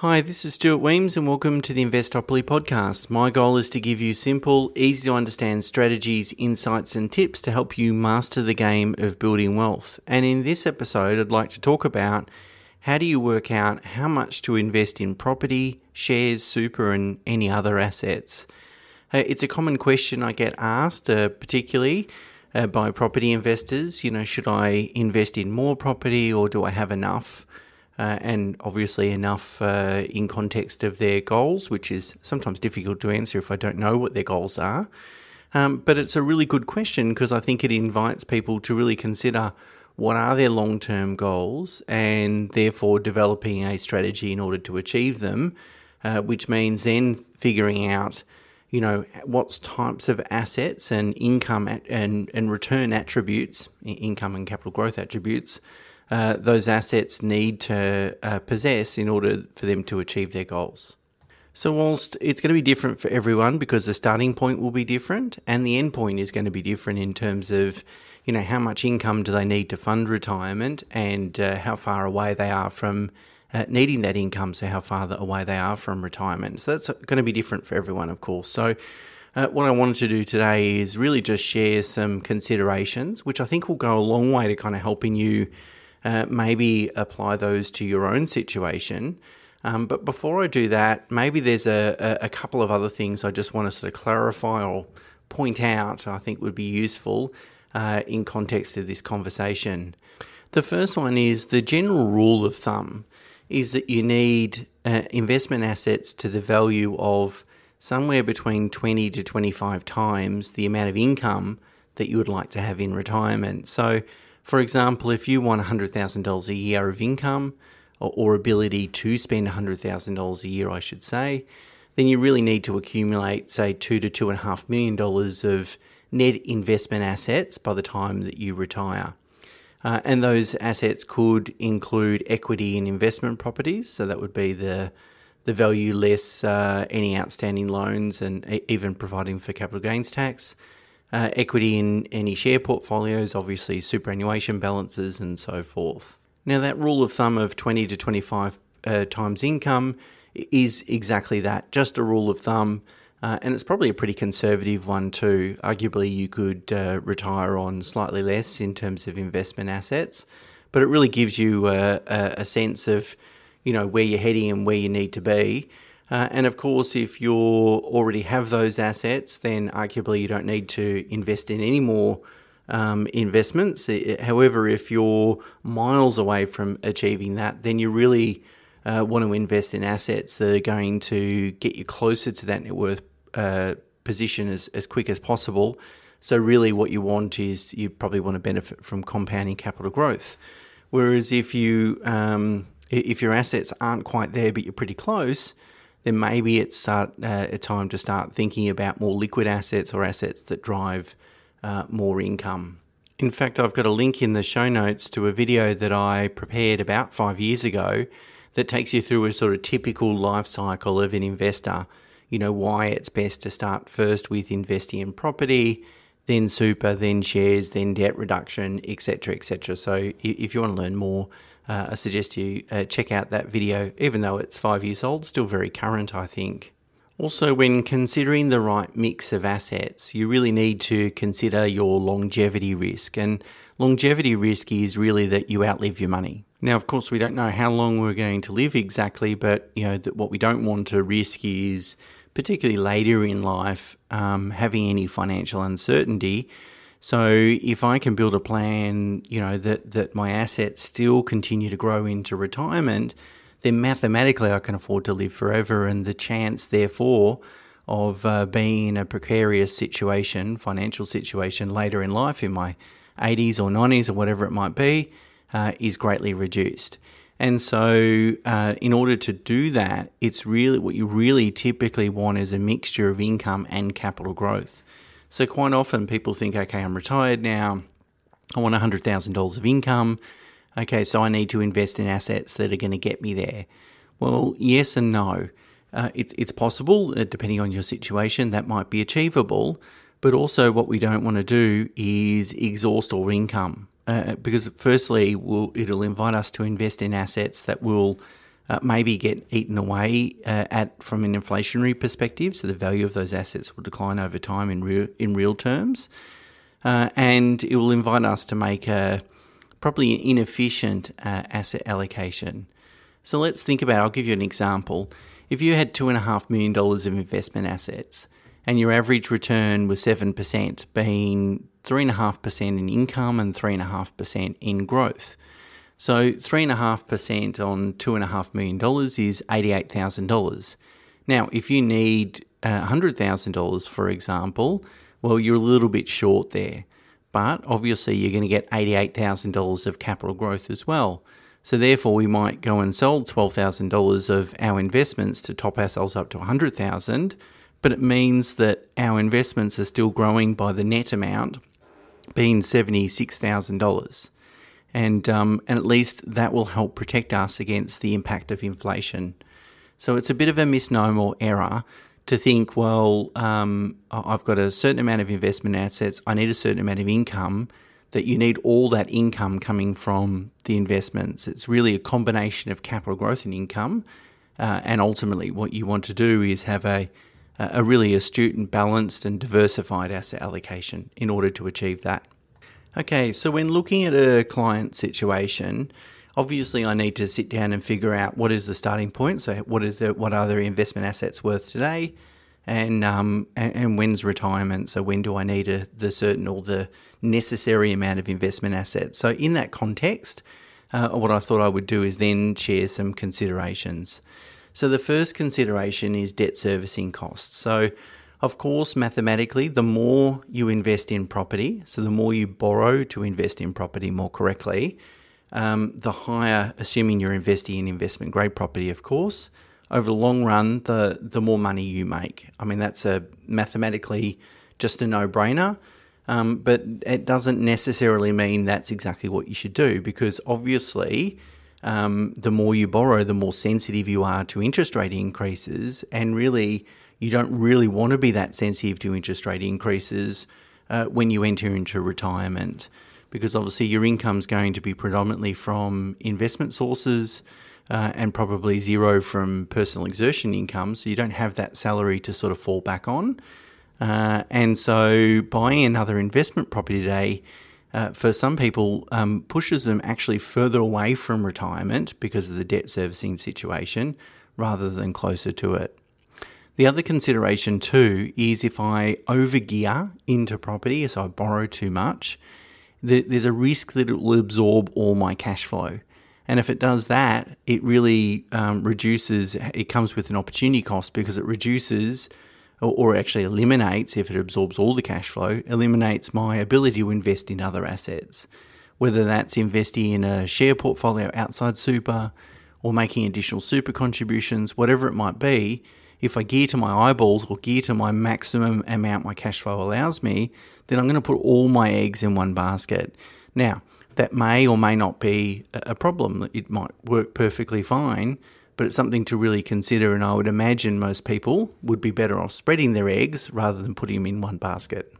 Hi, this is Stuart Wemyss, and welcome to the Investopoly podcast. My goal is to give you simple, easy to understand strategies, insights, and tips to help you master the game of building wealth. And in this episode, I'd like to talk about how do you work out how much to invest in property, shares, super, and any other assets. Uh, it's a common question I get asked, uh, particularly uh, by property investors. You know, should I invest in more property or do I have enough? Uh, and obviously enough uh, in context of their goals, which is sometimes difficult to answer if I don't know what their goals are. Um, but it's a really good question because I think it invites people to really consider what are their long term goals and therefore developing a strategy in order to achieve them, uh, which means then figuring out. You know what types of assets and income and, and return attributes, income and capital growth attributes, uh, those assets need to uh, possess in order for them to achieve their goals. So, whilst it's going to be different for everyone because the starting point will be different and the end point is going to be different in terms of, you know, how much income do they need to fund retirement and uh, how far away they are from uh, needing that income, so how far away they are from retirement. So, that's going to be different for everyone, of course. So, uh, what I wanted to do today is really just share some considerations, which I think will go a long way to kind of helping you uh, maybe apply those to your own situation. Um, but before I do that, maybe there's a, a, couple of other things I just want to sort of clarify or point out I think would be useful uh, in context of this conversation. The first one is the general rule of thumb is that you need uh, investment assets to the value of somewhere between 20 to 25 times the amount of income that you would like to have in retirement. So for example, if you want $100,000 a year of income or, or ability to spend $100,000 a year, I should say, then you really need to accumulate, say, two to two and a half million dollars of net investment assets by the time that you retire. Uh, and those assets could include equity in investment properties, so that would be the the value less uh, any outstanding loans and even providing for capital gains tax uh, equity in any share portfolios, obviously superannuation balances, and so forth. Now, that rule of thumb of 20 to 25 uh, times income is exactly that, just a rule of thumb. Uh, and it's probably a pretty conservative one too. Arguably, you could uh, retire on slightly less in terms of investment assets, but it really gives you a, a, a sense of, you know, where you're heading and where you need to be. Uh, and of course, if you already have those assets, then arguably you don't need to invest in any more um, investments. However, if you're miles away from achieving that, then you really uh, want to invest in assets that are going to get you closer to that net worth uh, position as, as quick as possible. So, really, what you want is you probably want to benefit from compounding capital growth. Whereas if you um, if your assets aren't quite there but you're pretty close, then maybe it's start, uh, a time to start thinking about more liquid assets or assets that drive uh, more income. In fact, I've got a link in the show notes to a video that I prepared about five years ago that takes you through a sort of typical life cycle of an investor. You know, why it's best to start first with investing in property, then super, then shares, then debt reduction, etc., etc. So if you want to learn more, uh, I suggest you uh, check out that video, even though it's five years old, still very current, I think. Also, when considering the right mix of assets, you really need to consider your longevity risk. And longevity risk is really that you outlive your money. Now, of course, we don't know how long we're going to live exactly, but you know that what we don't want to risk is, particularly later in life, um, having any financial uncertainty so if I can build a plan, you know, that, that my assets still continue to grow into retirement, then mathematically I can afford to live forever. And the chance, therefore, of uh, being in a precarious situation, financial situation later in life, in my 80s or 90s or whatever it might be, uh, is greatly reduced. And so, uh, in order to do that, it's really what you really typically want is a mixture of income and capital growth. So quite often people think, okay, I'm retired now. I want $100,000 of income. Okay, so I need to invest in assets that are going to get me there. Well, yes and no. Uh, it's, it's possible, depending on your situation, that might be achievable. But also, what we don't want to do is exhaust all income. Uh, because, firstly, we'll, it'll invite us to invest in assets that will uh, maybe get eaten away uh, at from an inflationary perspective. So the value of those assets will decline over time in real in real terms, uh, and it will invite us to make a probably an inefficient uh, asset allocation. So let's think about. I'll give you an example. If you had two and a half million dollars of investment assets, and your average return was seven percent, being three and a half percent in income and three and a half percent in growth so three and a half percent on two and a half million dollars is eighty-eight thousand dollars. Now, if you need uh, hundred thousand dollars, for example, well, you're a little bit short there. But obviously, you're going to get eighty-eight thousand dollars of capital growth as well. So therefore, we might go and sell twelve thousand dollars of our investments to top ourselves up to a hundred thousand. But it means that our investments are still growing by the net amount being seventy-six thousand dollars and um, and at least that will help protect us against the impact of inflation. So it's a bit of a misnomer error to think, well, um, I've got a certain amount of investment assets, I need a certain amount of income. That you need all that income coming from the investments. It's really a combination of capital growth and income, uh, and ultimately, what you want to do is have a a really astute and balanced and diversified asset allocation in order to achieve that. Okay, so when looking at a client situation, obviously I need to sit down and figure out what is the starting point. So what is the what are their investment assets worth today, and um and, and when's retirement? So when do I need a, the certain or the necessary amount of investment assets? So in that context, uh, what I thought I would do is then share some considerations. So the first consideration is debt servicing costs. So of course, mathematically, the more you invest in property, so the more you borrow to invest in property more correctly, um, the higher, assuming you're investing in investment grade property, of course, over the long run, the, the more money you make. I mean, that's a mathematically just a no brainer. Um, but it doesn't necessarily mean that's exactly what you should do because obviously, um, the more you borrow, the more sensitive you are to interest rate increases. And really, you don't really want to be that sensitive to interest rate increases uh, when you enter into retirement, because obviously your income is going to be predominantly from investment sources. Uh, and probably zero from personal exertion income, so you don't have that salary to sort of fall back on. Uh, and so buying another investment property today uh, for some people um, pushes them actually further away from retirement because of the debt servicing situation rather than closer to it. The other consideration too is if I overgear into property, so I borrow too much, there's a risk that it will absorb all my cash flow. And if it does that, it really um, reduces, it comes with an opportunity cost because it reduces or, actually eliminates, if it absorbs all the cash flow, eliminates my ability to invest in other assets. Whether that's investing in a share portfolio outside super or making additional super contributions, whatever it might be, if I gear to my eyeballs or gear to my maximum amount my cash flow allows me, then I'm going to put all my eggs in one basket. Now, that may or may not be a problem. It might work perfectly fine, but it's something to really consider. And I would imagine most people would be better off spreading their eggs rather than putting them in one basket.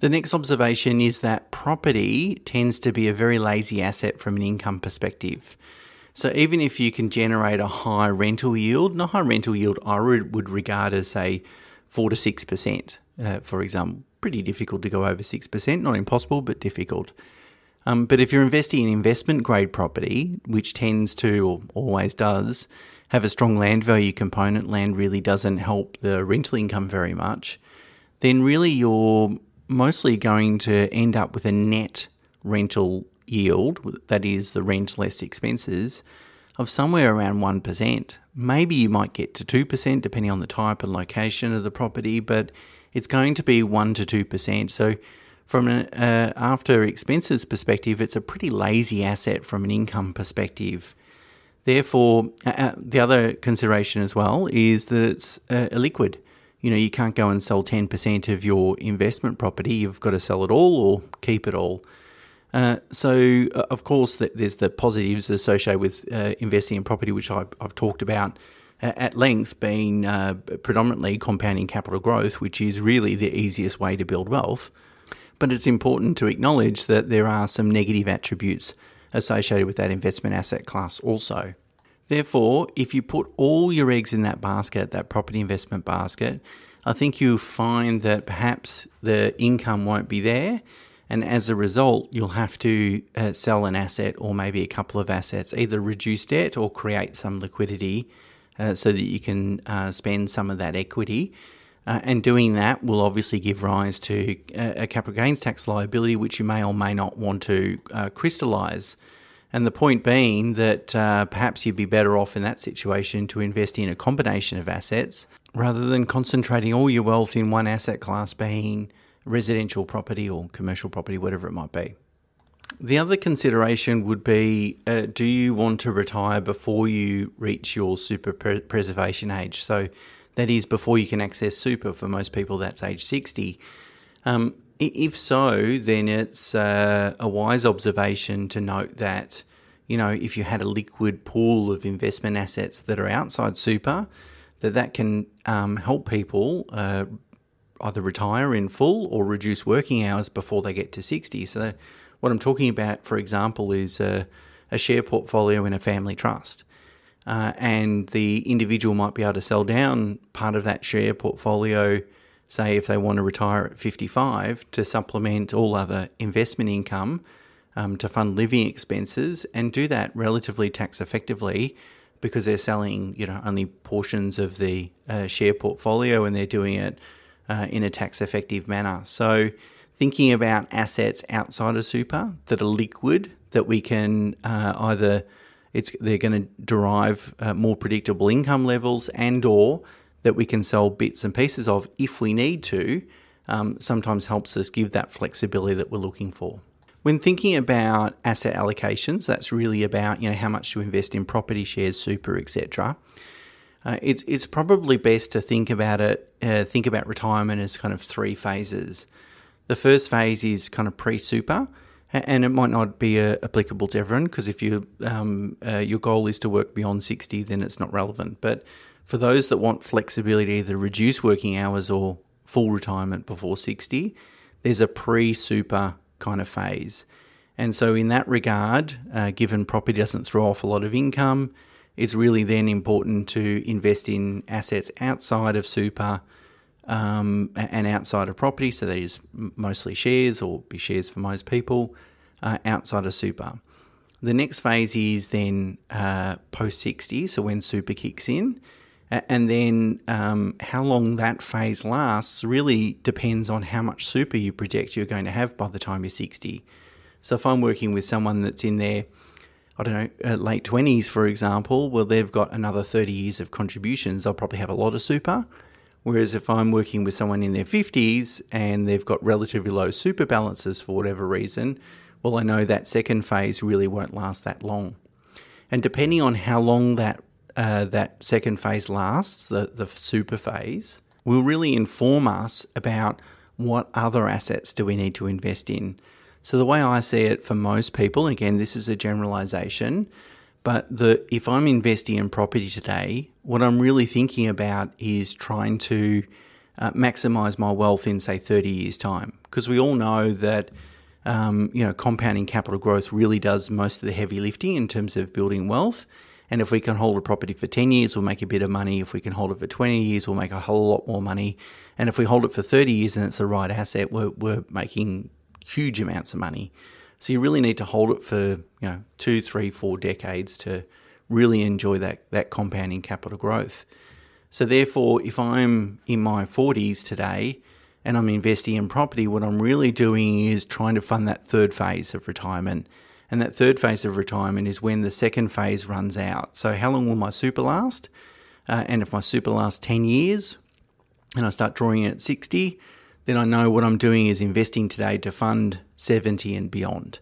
The next observation is that property tends to be a very lazy asset from an income perspective. So even if you can generate a high rental yield, and a high rental yield I would regard as say four to six percent, uh, for example, pretty difficult to go over six percent. Not impossible, but difficult. Um, but if you're investing in investment grade property, which tends to or always does have a strong land value component, land really doesn't help the rental income very much. Then really you're mostly going to end up with a net rental yield, that is the rent less expenses, of somewhere around 1%. Maybe you might get to 2% depending on the type and location of the property, but it's going to be 1 to 2%. So, from an uh, after expenses perspective, it's a pretty lazy asset from an income perspective. Therefore, uh, the other consideration as well is that it's uh, illiquid. You know, you can't go and sell 10% of your investment property. You've got to sell it all or keep it all. Uh, so, uh, of course, there's the positives associated with uh, investing in property, which I've, I've talked about at length, being uh, predominantly compounding capital growth, which is really the easiest way to build wealth. But it's important to acknowledge that there are some negative attributes associated with that investment asset class also. Therefore, if you put all your eggs in that basket, that property investment basket, I think you'll find that perhaps the income won't be there. And as a result, you'll have to uh, sell an asset or maybe a couple of assets, either reduce debt or create some liquidity uh, so that you can uh, spend some of that equity. Uh, and doing that will obviously give rise to a, a, capital gains tax liability, which you may or may not want to uh, crystallise. And the point being that uh, perhaps you'd be better off in that situation to invest in a combination of assets rather than concentrating all your wealth in one asset class, being residential property or commercial property, whatever it might be. The other consideration would be uh, do you want to retire before you reach your super pre- preservation age? So, that is before you can access super. For most people, that's age 60. Um, if so, then it's uh, a wise observation to note that, you know, if you had a liquid pool of investment assets that are outside super, that that can um, help people uh, either retire in full or reduce working hours before they get to 60. So, what I'm talking about, for example, is a, a share portfolio in a family trust. Uh, and the individual might be able to sell down part of that share portfolio, say if they want to retire at 55, to supplement all other investment income um, to fund living expenses and do that relatively tax effectively because they're selling you know only portions of the uh, share portfolio and they're doing it uh, in a tax effective manner. So, thinking about assets outside of super that are liquid that we can uh, either it's they're going to derive uh, more predictable income levels and or that we can sell bits and pieces of if we need to um, sometimes helps us give that flexibility that we're looking for when thinking about asset allocations that's really about you know how much to invest in property shares super etc uh, it's it's probably best to think about it uh, think about retirement as kind of three phases. The first phase is kind of pre super and it might not be uh, applicable to everyone because if you um, uh, your goal is to work beyond 60 then it's not relevant. But for those that want flexibility either reduce working hours or full retirement before 60 there's a pre-super kind of phase. And so in that regard uh, given property doesn't throw off a lot of income it's really then important to invest in assets outside of super um, and outside of property, so that is mostly shares or be shares for most people uh, outside of super. The next phase is then uh, post 60, so when super kicks in. And then um, how long that phase lasts really depends on how much super you project you're going to have by the time you're 60. So if I'm working with someone that's in their, I don't know, uh, late 20s, for example, well, they've got another 30 years of contributions, they'll probably have a lot of super. Whereas if I'm working with someone in their 50s and they've got relatively low super balances for whatever reason, well, I know that second phase really won't last that long. And depending on how long that uh, that second phase lasts, the, the super phase, will really inform us about what other assets do we need to invest in. So the way I see it for most people, again, this is a generalization, but the if I'm investing in property today, what I'm really thinking about is trying to uh, maximize my wealth in say 30 years time. Because we all know that um, you know compounding capital growth really does most of the heavy lifting in terms of building wealth. And if we can hold a property for 10 years we'll make a bit of money. If we can hold it for 20 years we'll make a whole lot more money. And if we hold it for 30 years and it's the right asset we're, we're making huge amounts of money so you really need to hold it for you know two, three, four decades to really enjoy that that compounding capital growth. So therefore, if I'm in my 40s today and I'm investing in property, what I'm really doing is trying to fund that third phase of retirement. And that third phase of retirement is when the second phase runs out. So how long will my super last? Uh, and if my super lasts 10 years and I start drawing it at 60, then I know what I'm doing is investing today to fund 70 and beyond.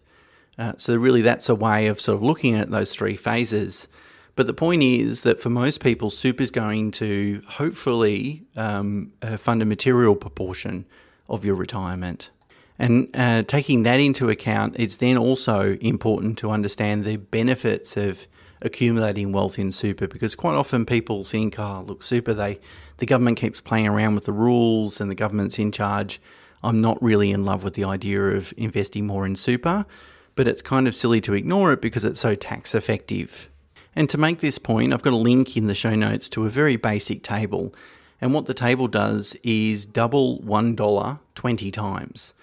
Uh, so, really, that's a way of sort of looking at those three phases. But the point is that for most people, super is going to hopefully um, uh, fund a material proportion of your retirement. And uh, taking that into account, it's then also important to understand the benefits of accumulating wealth in super because quite often people think, oh, look, super, they the government keeps playing around with the rules and the government's in charge. I'm not really in love with the idea of investing more in super, but it's kind of silly to ignore it because it's so tax effective. And to make this point, I've got a link in the show notes to a very basic table. And what the table does is double $1 20 times.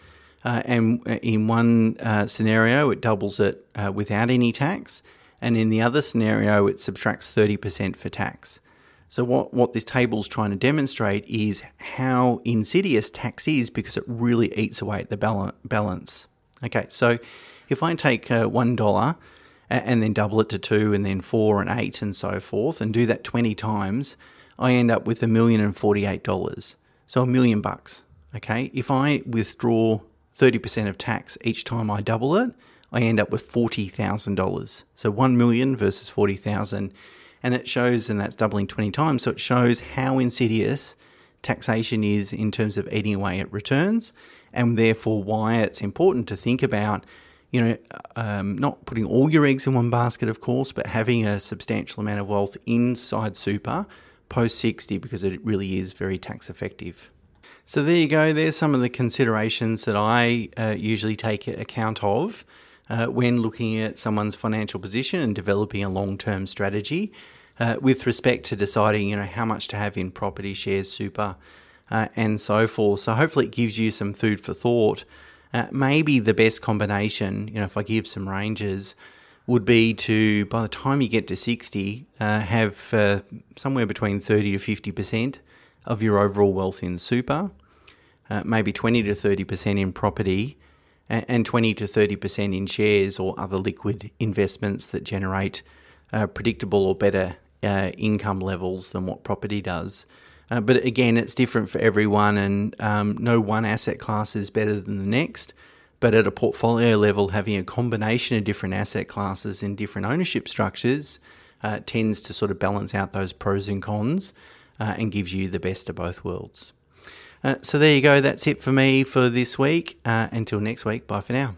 Uh, and in one uh, scenario, it doubles it uh, without any tax. And in the other scenario, it subtracts 30% for tax. So, what, what this table is trying to demonstrate is how insidious tax is because it really eats away at the balance. Okay, so if I take uh, $1 and then double it to 2 and then 4 and 8 and so forth and do that 20 times, I end up with a million and forty-eight dollars. So a million bucks. Okay, if I withdraw 30% of tax each time I double it, I end up with $40,000. So 1 million versus 40,000 and it shows and that's doubling 20 times so it shows how insidious taxation is in terms of eating away at returns and therefore why it's important to think about you know um, not putting all your eggs in one basket of course but having a substantial amount of wealth inside super post 60 because it really is very tax effective. So there you go. There's some of the considerations that i uh, usually take account of uh, when looking at someone's financial position and developing a long-term strategy uh, with respect to deciding, you know, how much to have in property, shares, super, uh, and so forth. So hopefully it gives you some food for thought. Uh, maybe the best combination, you know, if I give some ranges, would be to by the time you get to 60, uh, have uh, somewhere between 30 to 50 percent of your overall wealth in super, maybe 20 to 30 percent in property and 20 to 30% in shares or other liquid investments that generate uh, predictable or better uh, income levels than what property does. Uh, but again, it's different for everyone, and um, no one asset class is better than the next. But at a portfolio level, having a combination of different asset classes in different ownership structures uh, tends to sort of balance out those pros and cons uh, and gives you the best of both worlds. Uh, so there you go. That's it for me for this week. Uh, until next week. Bye for now.